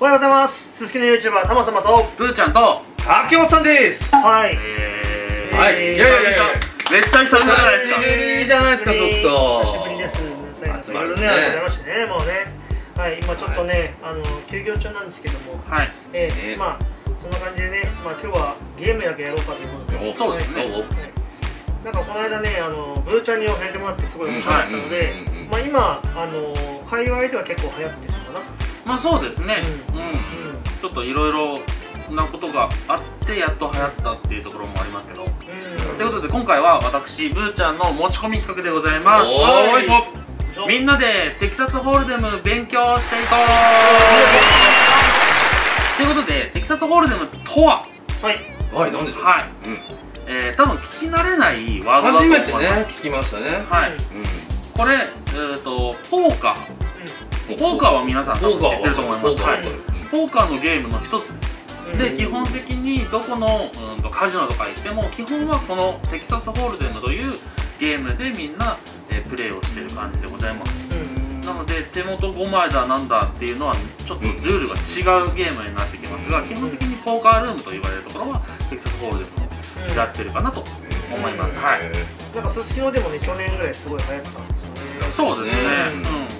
おはようございます。すすきの YouTuber たまさまとブーちゃんとあきおさんです。はい。えー、はいえーい。やいやいやめっちゃ久々じゃないですか久しぶりじゃないですかちょっと。久しぶりです。皆さんいろいろねありがとうございましてねもうね。はい。今ちょっとね、あの休業中なんですけども。はい。えーね。まあそんな感じでねまあ今日はゲームだけやろうかということで。おそうですね。はい。なんかこの間ねあのブーちゃんに教えてもらってすごい面白かったので、まあ今あの界隈では結構流行ってるのかなまあそうですね。ううん。ん、ちょっといろいろなことがあってやっと流行ったっていうところもありますけど。うん。ということで今回は私ブーちゃんの持ち込み企画でございます。おーよいしょ。そうみんなでテキサスホールデム勉強していこう。ということでテキサスホールデムとは？はい。はいなんでしょう？はい、うん。えー、多分聞き慣れないワードだと初思いめてねます、聞きましたね。はい、うん。これ、えー、とポーカーポーカーは皆さん多分知ってると思います。はい。ポーカーのゲームの一つです。うんで基本的にどこの、うん、とカジノとか行っても基本はこのテキサスホールデムというゲームでみんな、えープレイをしてる感じでございます。うん。なので手元5枚だなんだっていうのはちょっとルールが違うゲームになってきますが基本的にポーカールームと言われるところはテキサスホールデムをやってるかなと思います。はい。へなんかすすきのでもね去年ぐらいすごい流行ったんですよね。そうですね。うん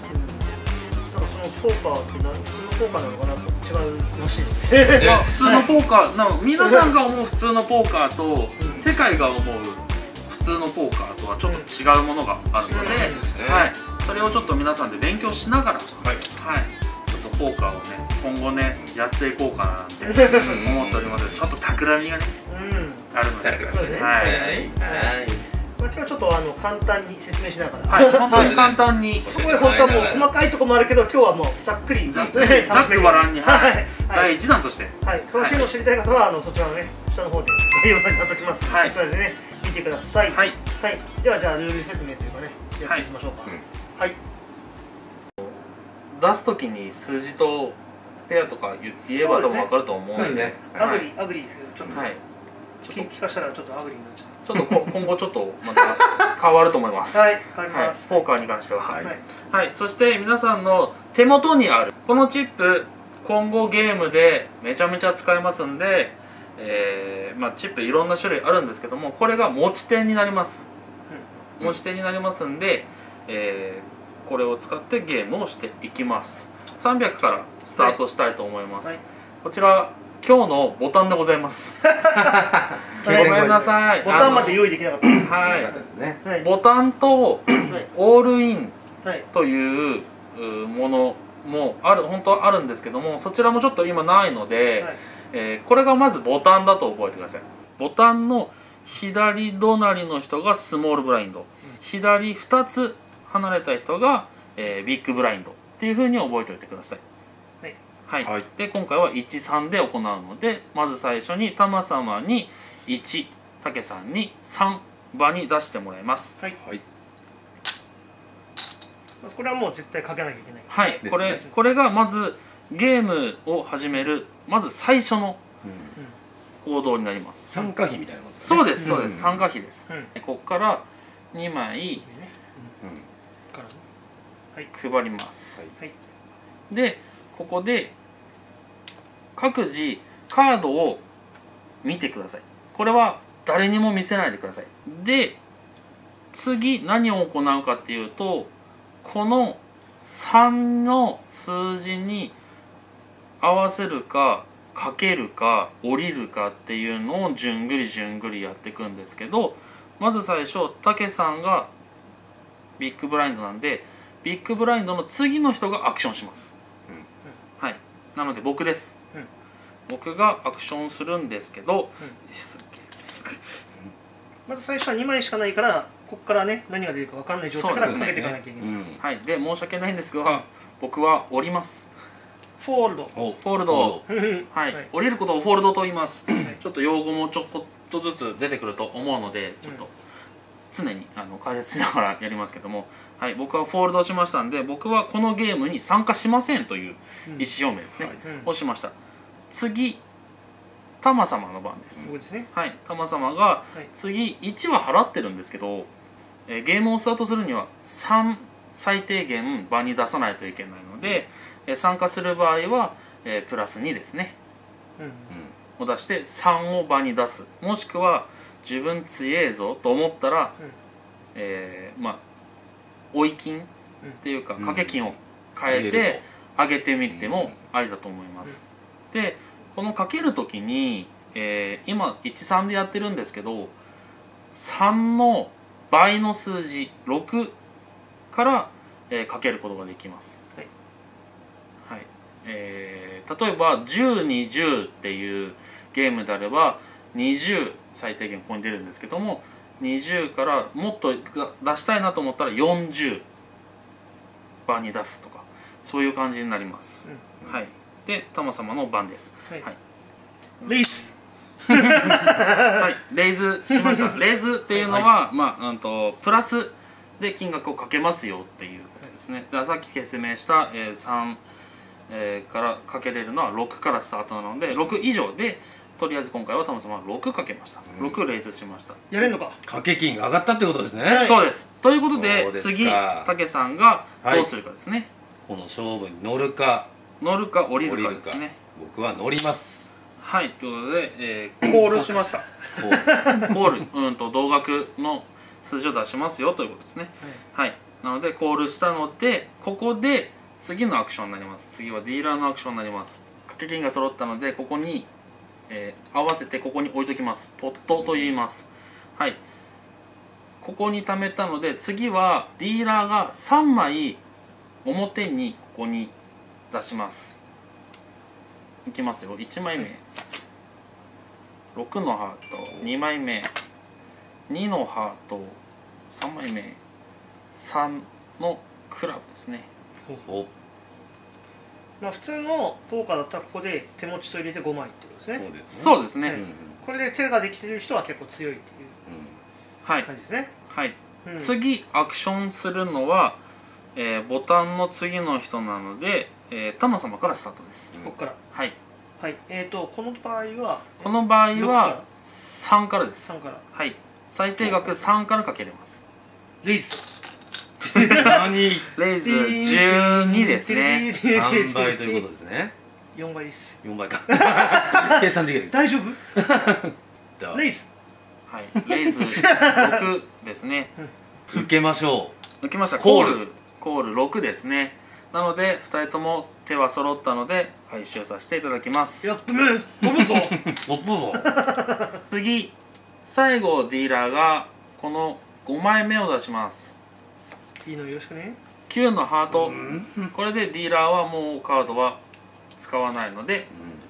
のポーカーって何普通のポーカーなのかなと違うらしいです。えまあ普通のポーカーな皆さんが思う普通のポーカーとうん。世界が思う普通のポーカーとはちょっと違うものがあるので、うんはい、それをちょっと皆さんで勉強しながら、はい、はい。ちょっとポーカーをね今後ねやっていこうかなってうん。思っております。ちょっと企みがねうん。あるので、はい。はいまあ今日はちょっとあの簡単に説明しながら。はい、本当に簡単に。そこで本当はもう細かいところもあるけど今日はもうざっくり。ざっくりざっくばらんに、ははいい、はい第1弾としてはい、詳しいのを知りたい方はあのそちらのね下の方で概要欄に貼っておきますはいそちらでね見てくださいはいはい、ではじゃあルール説明というかねやっていきましょうかうんはい、出す時に数字とペアとか言言えば多分分かると思うんでねアグリーアグリーですけどちょっと、はいちょっ聞聞かしたらちょっとアグリーになっちゃっとちょっとこ今後ちょっとまた変わると思います。たはいわかりはい。ます、ポーカーに関しては。はい。はい、そして皆さんの手元にあるこのチップ今後ゲームでめちゃめちゃ使えますんで、えーまあ、チップいろんな種類あるんですけどもこれが持ち点になります、うん。持ち点になりますんで、えーこれを使ってゲームをしていきます。300からスタートしたいと思います、はい。こちら今日のボタンでございます。ごめんなさい。ボタンまで用意できなかった。はい。ねはい。ボタンとはい。オールインはい。といううものもある本当はあるんですけどもそちらもちょっと今ないので、はい。えーこれがまずボタンだと覚えてください。ボタンの左隣の人がスモールブラインド、左2つ離れた人が、えービッグブラインドっていうふうに覚えておいてくださいはい。はい、はいで今回は13で行うのでまず最初にタマ様に1たけさんに3場に出してもらいます。はい。はい。まずこれはもう絶対かけなきゃいけない。はい、これこれがまずゲームを始めるまず最初の行動になります。参加費みたいなもんですね。そうですそうです、ん参加費です、うん。ここから2枚ねうん。配ります、はい。でここで各自カードを見てください。これは誰にも見せないでください。で次何を行うかっていうとこの3の数字に合わせるかかけるか降りるかっていうのをじゅんぐりじゅんぐりやっていくんですけどまず最初たけさんがビッグブラインドなんでビッグブラインドの次の人がアクションします、はい。なので僕です、うん僕がアクションするんですけど、まず最初は2枚しかないからここからね何が出るか分かんない状態からそうですね。かけていかなきゃいけない、うん。はい。で申し訳ないんですが僕は降ります。フォールド。おフォールド。をはい、はい。降りることをフォールドと言います、い。ちょっと用語もちょこっとずつ出てくると思うのでちょっと常にあの解説しながらやりますけども、はい、僕はフォールドしましたんで僕はこのゲームに参加しませんという意思表明ですね、はい。うん。をしました次タマ様の番です、そうですね。はいタマ様がい。次1は払ってるんですけど、えーゲームをスタートするには3最低限場に出さないといけないので、えー参加する場合は、えープラス2ですね。うん。を出して3を場に出す。もしくは自分強えぞと思ったら、うん。えーまあ追い金っていうかうん。掛け金を変えてる上げてみてもありだと思います、でこのかける時に、えー今13でやってるんですけど3の倍の数字6から、えーかけることができます。はい。はい。えー例えば1020っていうゲームであれば20最低限ここに出るんですけども20からもっと出したいなと思ったら40番に出すとかそういう感じになります、はいでタマ様の番です。はい。はい。レイス。はい、レイズしました。レイズっていうのは、まあ、うんと、プラスで金額をかけますよっていうことですね。で、さっき説明した、えー、3、えーからかけれるのは6からスタートなので、6以上で、とりあえず今回はタマ様は6かけました。うん。6レイズしました。やれんのか？掛け金が上がったってことですね、はい。そうです。ということで、次、たけさんがどうするかですね。この勝負に乗るか乗るか降りるかかですね。僕は乗りますはい、ということで、えーコールしました。コール、うんと同額の数字を出しますよということですね。はい。なのでコールしたので、ここで次のアクションになります。次はディーラーのアクションになります。掛け金が揃ったので、ここに、えー合わせてここに置いときます。ポットと言います。はい。ここに貯めたので、次はディーラーが3枚表にここに出します。いきますよ。1枚目。6のハート。2枚目。2のハート。3枚目。3のクラブですね。お。まあ普通のポーカーだったらここで手持ちと入れて5枚ってことですね。そうですね。そうですね、うんうんこれで手ができてる人は結構強いっていうはい、感じですね、はい、うん、次アクションするのは、えーボタンの次の人なので、えー、タマ様からスタートです。うん。ここから。はい。はい。えーとこの場合は？この場合6はから。3からです。3から。はい。最低額3からかけれます。レイス何？レイズ12ですね。3倍ということですね。4倍です。4倍か。計算できる。大丈夫？レイスはい。レイズ6ですね。受けましょ抜きました。コール。コールコール6ですねなので2人とも手は揃ったので回収させていただきます。やってめ飛ぶぞ。うおっぽ次最後ディーラーがこの5枚目を出します。いいのよろしくね。9のハート。うん。これでディーラーはもうカードは使わないので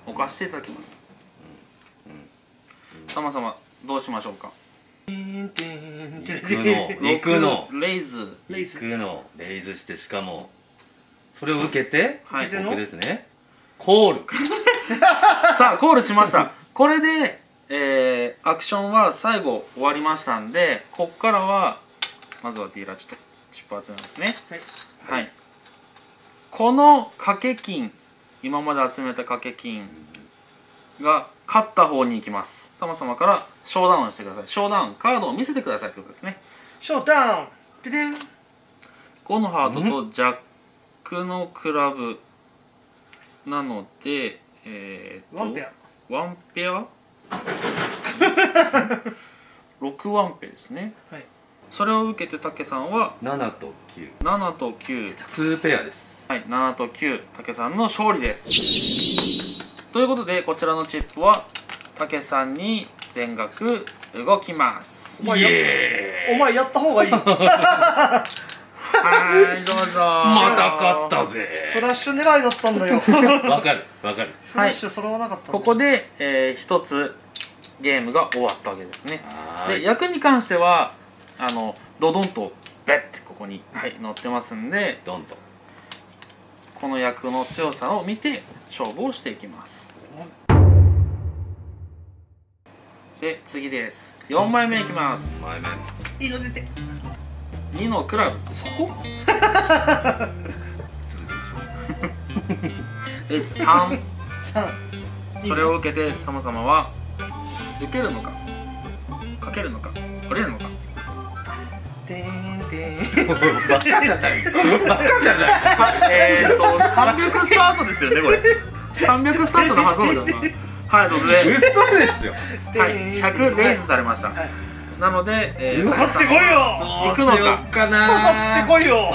置かせていただきます。さまさまどうしましょうか。行くの行くの6レイズ。レイズしてしかもそれを受けてはい。受けて僕ですね。コール。さあコールしました。これで、えーアクションは最後終わりましたんでこっからはまずはディーラーちょっとチップ集めますね。はい。はい。この掛け金今まで集めた掛け金が勝った方に行きます。タマ様からショーダウンしてください。ショーダウンカードを見せてくださいってことですね。ショーダウンででん。5のハートとジャックのクラブなのでえー、とワンペア。ワンペア？6ワンペですね。はい。それを受けて竹さんは？7と7と9 92ペアです。はい7と9竹さんの勝利です。ということでこちらのチップは竹さんに全額動きます。お前やエお前やった方がいい はいどうぞ。また勝ったぜ。フラッシュ狙いだったんだよ。フわかるわかる。ラッシュ揃わなかったここで、えー一つゲームが終わったわけですね。で役に関してはあのドドンとベッてここに、はい、載ってますんでドンと。この役の強さを見て勝負をしていきます。で次です。4枚目いきます。前面いいの出て2のクラブそこ？で3 3それを受けてタマ様は受けるのか？かけるのか？折れるのか？てんてん。バカじゃない。バカじゃない。えーと300スタートですよねこれ。300スタートのはずなんだけどな。はいということで、嘘でしょ。はい、100レイズされました、はいなので、えー、かかってこいよ。行くのか。かかかな。ってこいよ。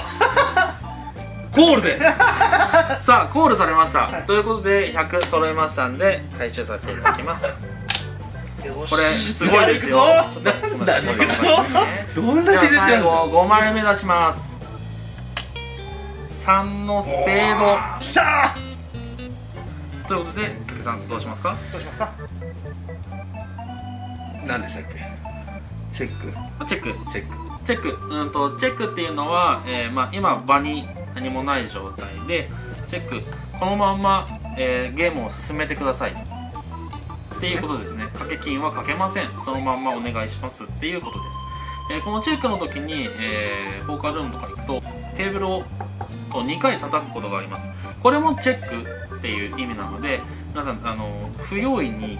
コールで。さあコールされました、はい。ということで100揃いましたんで回収させていただきます。これすごいですよ。なんだ行くぞ。どんだけでし最ょ後5枚目出します。3のスペード。きた。ということで竹さんどうしますか？どうしますか？何でしたっけ？チェック。あチェック。チェック。チェック。うんとチェックっていうのは、えーまあ、今場に何もない状態でチェック。このまんま、えーゲームを進めてください。っていうことですね。掛け金はかけません。そのまんまお願いします。っていうことです、えーこのチェックの時に、えーポーカールームとか行くとテーブルをこう2回叩くことがあります。これもチェックっていう意味なので皆さんあの不用意に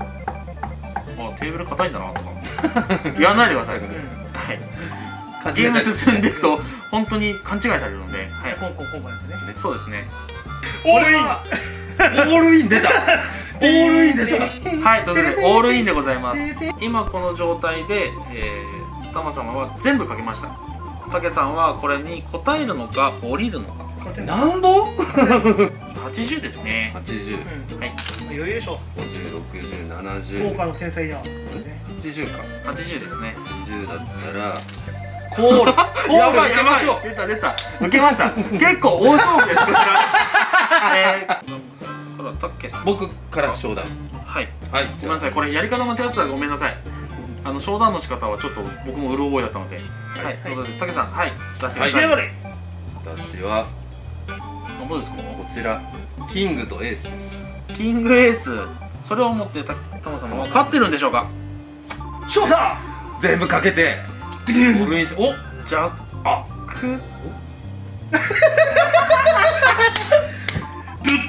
あテーブル硬いんだなとか言わないでください、はいゲーム進んでいくと本当に勘違いされるので、はい、こうこうこうこうやってねそうですね。オールインオールイン出たオールイン出たはい、ということでオールインでございます。今この状態で、えー、タマ様は全部かけました。たけさんはこれに答えるのか降りるのか。なんぼ80ですね。80うんはい、余裕でしょ506070豪華の天才にはね80か80ですね。80だったらコール。コ やばいやばい出た出た。受けました。結構大勝負ですこちら。えー、ほらたけさん。僕から商談はい。はいごめんなさい、これやり方間違ってたらごめんなさい。あの商談の仕方はちょっと僕もうろ覚えだったので。はい、ということで、たけさん、はい、出してください。私はあどうですか？こちらキングとエースですキングエース、それを持ってた、たまさんは勝ってるんでしょうか？ショータ全部かけて。オールインしおジャック。ぶっ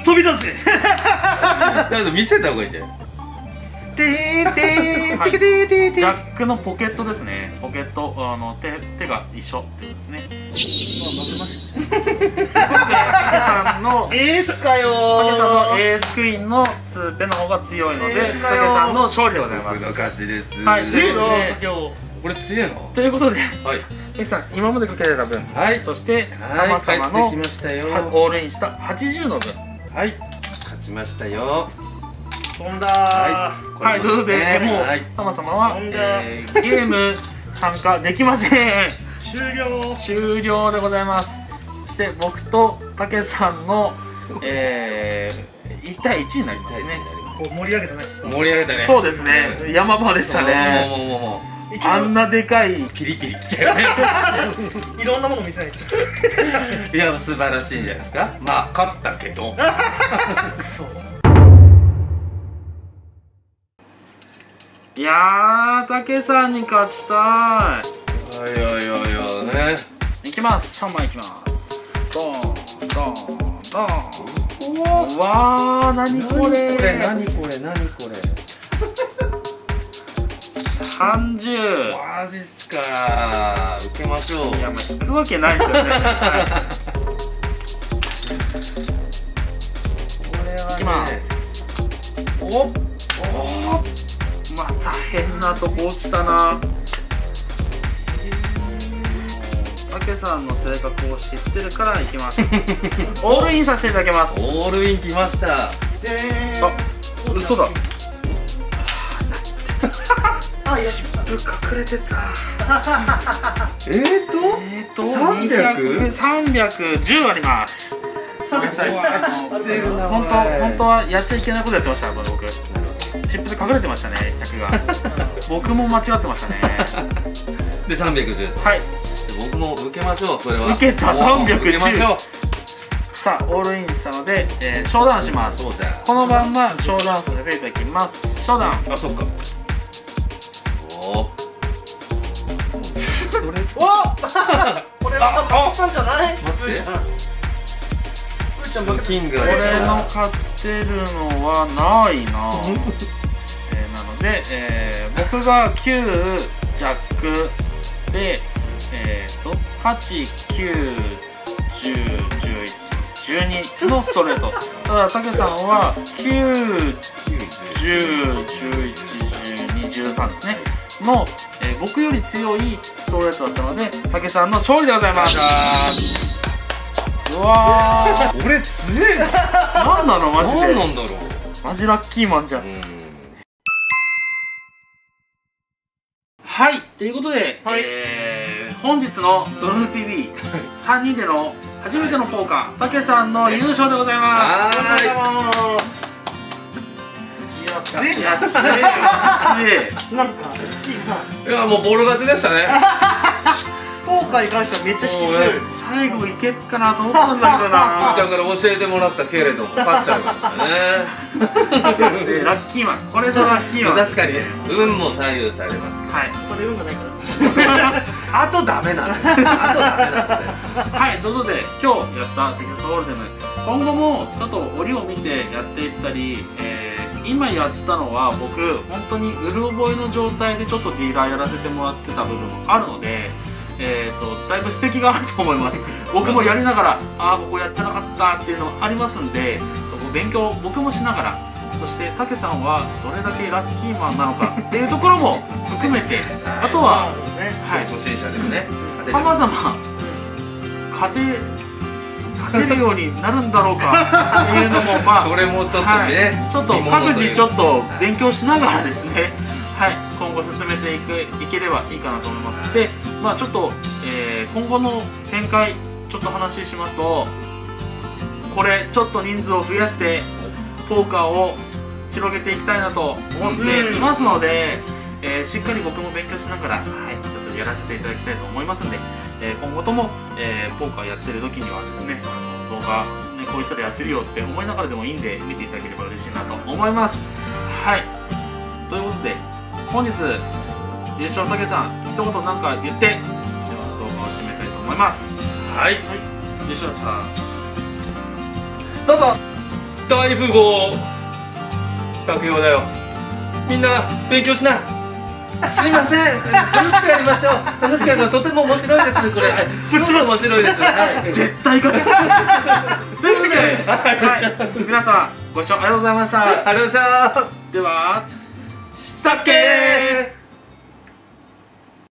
飛びだぜ。だけど見せた方がいいんじゃない？てーてーはいてけてーてーてージャックのポケットですね。ポケット、あの手、手が一緒っていうことですね。ということで、たけさんの。エースかよたけさんのーエースクイーンのツーペの方が強いので、エーたけスかよさんの勝利でございます。僕の勝ちです。はい。強いなね竹雄これ強いの？ということで、はい。エキさん、今までかけられた分、はい。そして、はい。浜様の帰ってきましたよ。はオールインした80の分。はい。勝ちましたよ。飛んだはーはい、ということで、もうはい、浜様は、飛んだえーゲーム参加できません。終了。終了でございます。そして、僕とたけさんの、えー、1対1になりますね。こう盛り上げたね。盛り上げたね。そうですね、山場でしたね。もうもう。もうあんなでかい、ピリピリきちゃうね。いろんなもの見せないと。いや素晴らしいんじゃないですか。まあ勝ったけど。いやー、たけさんに勝ちたい。いやいやいやねいきます。3枚いきますドンドンうわー何これ。何これ。何これ。30マジっすか受けましょういやまあ引くわけないですよね、はこれ。はねい、きますおおまた変なとこ落ちたなたけさんの性格を知ってるからいきます。オールインさせていただきます。オールイン来ました。あ嘘だ。あいや隠れてた。えーと？えーと？300? 310あります。本当 本当はやっちゃいけないことやってましたこれ僕。チップで隠れてましたね100が。僕も間違ってましたね。で310はい僕も受けましょうそれは。受けた310受けましょう。さあオールインしたので、えー、商談します。そうだこのまんま商談させていただきます。商談あそっか。おそれおこれは当たったんじゃない？待って。うーちゃん。うーちゃん負けた。キングが俺の買ってるのはないな。えーなので、えー僕が9ジャックでえっ、と891011 12のストレート。ただたけさんは910111213ですね。の、えー僕より強いストレートだったのでたけさんの勝利でございます。うわー。俺強えな。なんなのマジで。何なんだろう。マジラッキーマンじゃん。うん。はい。ということで、はい。えー本日のドルフ TV3 人での初めてのポーカーたけさんの優勝でございます。はい。やいや強えな。んか好きないやもうボール勝ちでしたね。ポーカーに関してはめっちゃ引き強い。最後いけっかなと思ったんだけどふー ちゃんなから教えてもらったけれども勝っちゃいましたね。ラッキーマン。これぞラッキーマン。確かに運も左右されます。はい。これ運がないからあとダメなんです。あとダメなんですよはい、ということで今日やったテキサスホールデム今後もちょっと折を見てやっていったり、えー今やったのは僕本当にうる覚えの状態でちょっとディーラーやらせてもらってた部分もあるので、えー、とだいぶ指摘があると思います。僕もやりながらああここやってなかったっていうのありますんで勉強僕もしながらそしてたけさんはどれだけラッキーマンなのか っていうところも含めてあとは、ね。はい、初心者でもねさまざま勝て勝てるようになるんだろうかっていうのも まあそれもちょっとはい。ね、ちょっと各自ちょっと勉強しながらですねはい。今後進めていくいければいいかなと思います。でまあちょっと、えー今後の展開ちょっと話しますとこれちょっと人数を増やしてポーカーを広げていきたいなと思っていますので、えーしっかり僕も勉強しながら、はい、ちょっとやらせていただきたいと思いますんで、えー今後とも、えーポーカーやってる時にはですねあの動画、ね、こいつらやってるよって思いながらでもいいんで見ていただければ嬉しいなと思います。はい。ということで本日優勝たけさん一言なんか言ってでは動画を締めたいと思います。はい。優勝さんどうぞ。大富豪。学用だよ。みんな勉強しな。すいません。楽しくやりましょう。楽しくやるのとても面白いですこれ。はいすごく面白いです。はい。絶対勝つ。ということで、はい、皆さんご視聴ありがとうございました。ありがとうございました。ではしたっけ